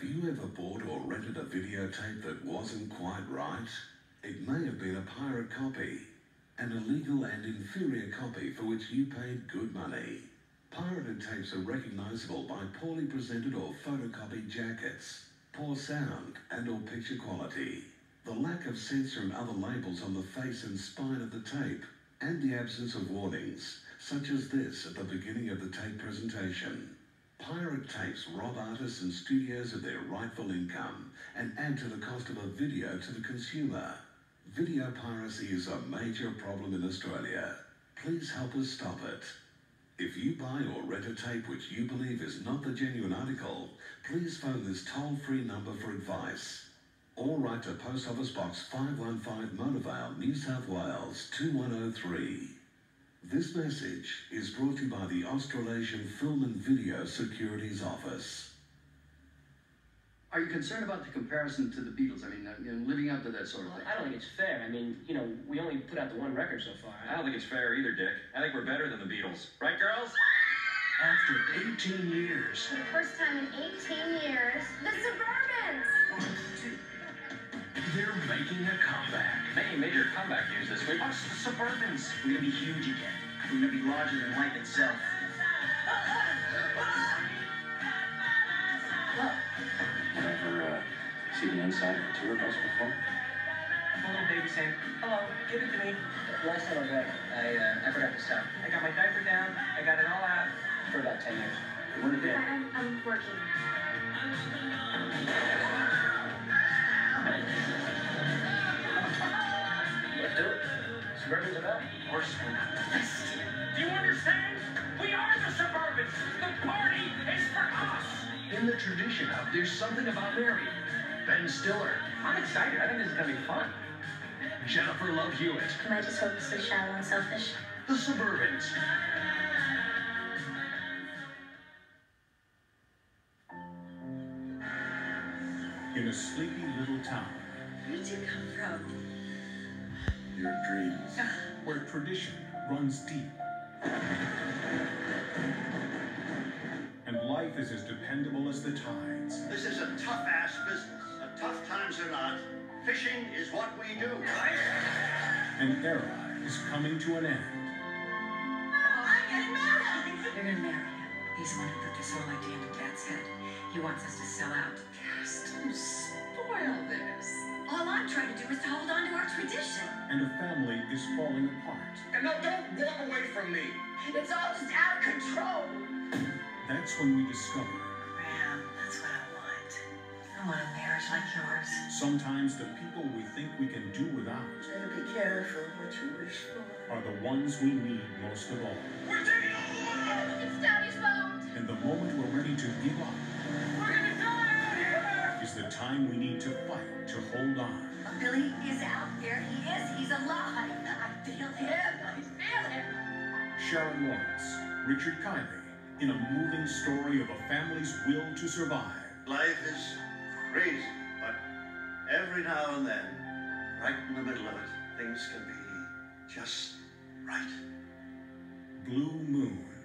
Have you ever bought or rented a videotape that wasn't quite right? It may have been a pirate copy, an illegal and inferior copy for which you paid good money. Pirated tapes are recognizable by poorly presented or photocopied jackets, poor sound and or picture quality, the lack of censor and other labels on the face and spine of the tape, and the absence of warnings, such as this at the beginning of the tape presentation. Pirate tapes rob artists and studios of their rightful income and add to the cost of a video to the consumer. Video piracy is a major problem in Australia. Please help us stop it. If you buy or rent a tape which you believe is not the genuine article, please phone this toll free number for advice. Or write to Post Office Box 515 Mona Vale, New South Wales 2103. This message is brought to you by the Australasian Film and Video Securities Office. Are you concerned about the comparison to the Beatles? I mean, uh, you know, living up to that sort of Well, thing. I don't think it's fair. I mean, you know, we only put out the one record so far. I don't think it's fair either, Dick. I think we're better than the Beatles. Right, girls? After 18 years, For the first time in 18 years, the Suburbans! they're making a comeback. Many major comeback news this week. Us, the Suburbans. We're gonna be huge again. We're gonna be larger than life itself. Have You ever uh, see the inside of a tour bus before? Hello, baby saying, hello, give it to me. Last time I got it, I, uh, I forgot to stop. I got my diaper down. I got it all out. For about 10 years. What did I- I'm, I'm working. Let's do it. Suburbans are back. Horse tradition of There's Something About Mary, Ben Stiller, I'm excited. I think this is gonna be fun. Jennifer Love Hewitt, Am I just hopelessly shallow and selfish? The Suburbans. in a sleepy little town Where did you come from? Your dreams. Ah. where tradition runs deep and life is as dependable as the tides. This is a tough ass business. And tough times or not, fishing is what we do. An era is coming to an end. I'm getting married! You're gonna marry him. He's the one who put this whole idea into Dad's head. He wants us to sell out. Cass, don't spoil this. All I'm trying to do is to hold on to our tradition. and a family is falling apart. And now don't walk away from me. It's all just out of control. That's when we discover Graham, that's what I want. I want a marriage like yours. sometimes the people we think we can do without Better be careful what you wish for. are the ones we need most of all. We're taking over! the It's Daddy's boat! And the moment we're ready to give up We're gonna die out here! is the time we need to fight to hold on. Billy is out there. He is. He's alive. I feel him. I feel him. Sharon Lawrence, Richard Kiley, in a moving story of a family's will to survive. Life is crazy, but every now and then, right in the middle of it, things can be just right. Blue Moon.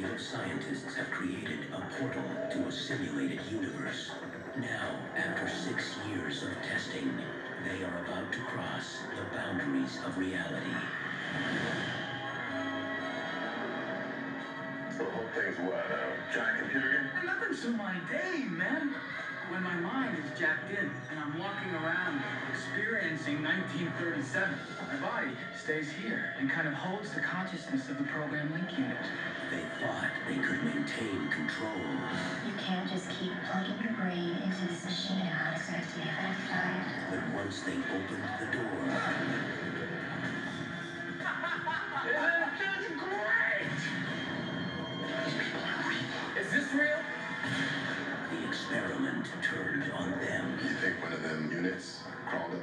Team scientists have created a portal to a simulated universe. Now, after six years of testing, they are about to cross the boundaries of reality. The whole thing's what? A giant computer game? Nothing's to my day, man. When my mind is jacked in and I'm walking around experiencing 1937, my body stays here and kind of holds the consciousness of the program link unit. They thought they could maintain control. You can't just keep plugging your brain into this machine and expect to be satisfied. But once they opened the door,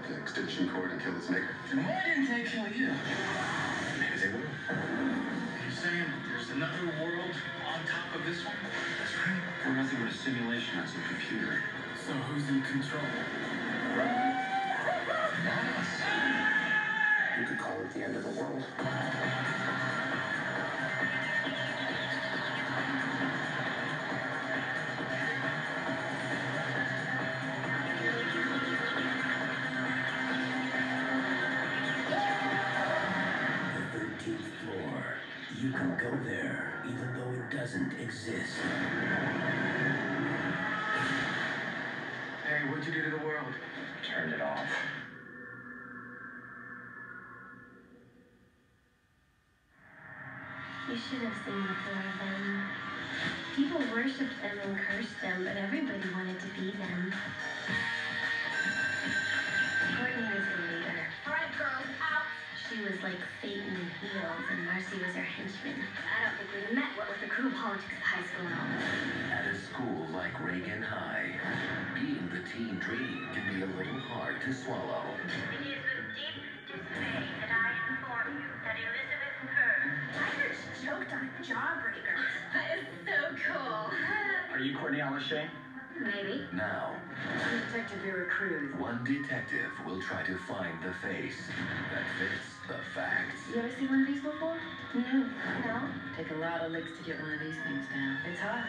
the extension cord and killed its maker? Why didn't they kill you? Maybe they will. You're saying there's another world on top of this one? That's right. We're nothing but a simulation on some computer. So who's in control? You could call it the end of the world. Doesn't exist. Hey, what'd you do to the world? Turned it off. You should have seen the four of them. People worshipped them and cursed them, but everybody wanted to be them. Out! She was like Satan in heels, and Marcy was her henchman. I don't think we'd have met what with the cruel politics of high school and all. At a school like Reagan High, being the teen dream can be a little hard to swallow. It is with deep dismay that I inform you that Elizabeth Purr. I heard she choked on a jawbreaker. That is so cool. Are you Courtney Lachey? Maybe. Now, I'm Detective Vera Cruz. one detective will try to find the face that fits the facts. You ever see one of these before? No. No? Take a lot of licks to get one of these things down. It's hard.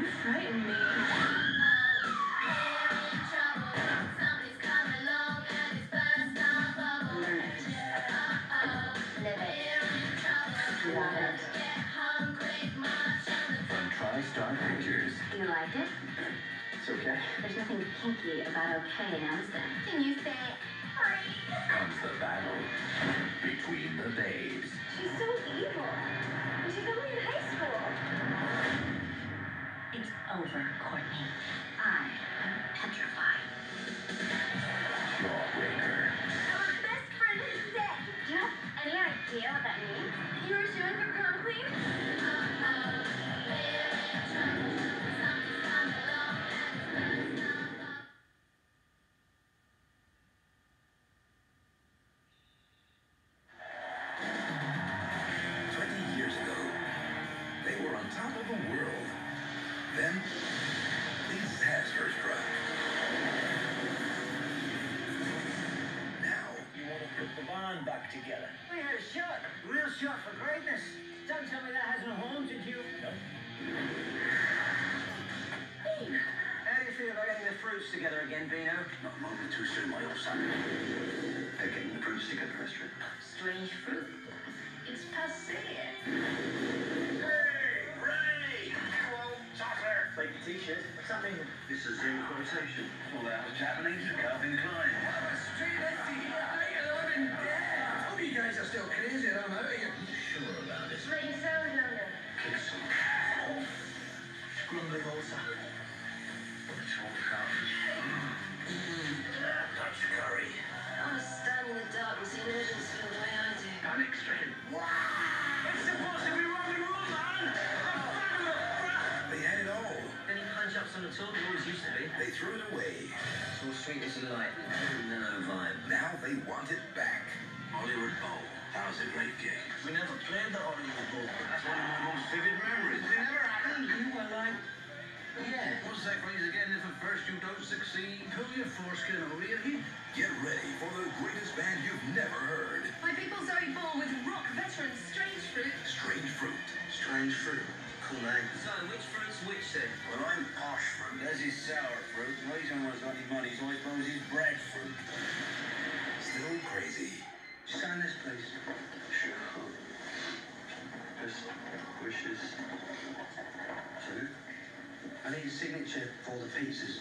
You frighten me. Learn it. Live it. Love it. From TriStar Pictures, You liked it? It's okay. There's nothing kinky about okay, now is there? Can you say comes the battle between the babes. She's so evil. And she's only in high school. It's over, Courtney. They were on top of the world. Then, disaster struck. Now, You want to put the band back together? We had a shot, real shot for greatness. Don't tell me that hasn't haunted you. How do you feel about getting the fruits together again, Beano? Not a moment too soon, my old son. They're getting the fruits together, Esther. Strange fruit. It's passé. T-shirt. What's that mean? This is in quotation. All that was Japanese, Calvin Klein. Oh, you guys are still crazy, and I'm out of here. Sure about it. But you so younger. Kick some. Grumbling ulcer. Yeah. What's that phrase again? If at first you don't succeed, pull your foreskin over your head. Get ready for the greatest band you've never heard. My people Zoe Ball with rock veterans Strange Fruit. Strange Fruit. Strange strange fruit. Cool name. Son, which fruit's which then? Well, I'm posh fruit. There's his sour fruit. Well, he's the one who's got any money, so I suppose he's breadfruit. Still crazy. Sign this, please. Sure. Best wishes to. I need a signature for the pizzas.